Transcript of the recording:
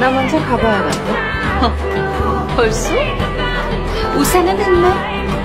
나 먼저 가봐야겠다. 벌써? 우산은 했나?